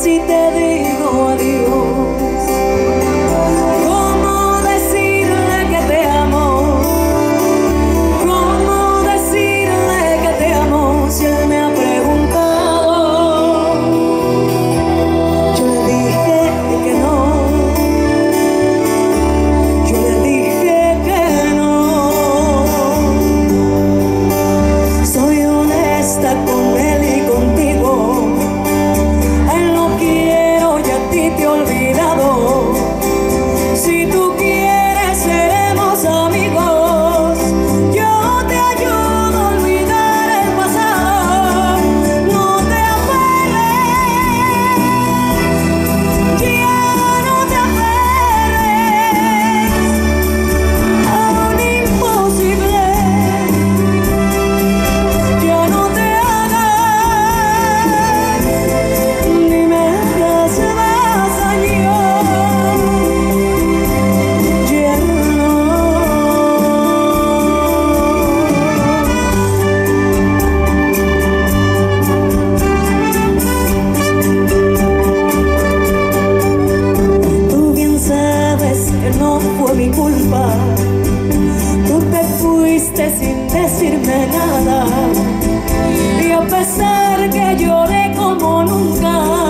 sin sabes que no fue mi culpa. Tú te fuiste sin decirme nada. Y a pesar que lloré como nunca.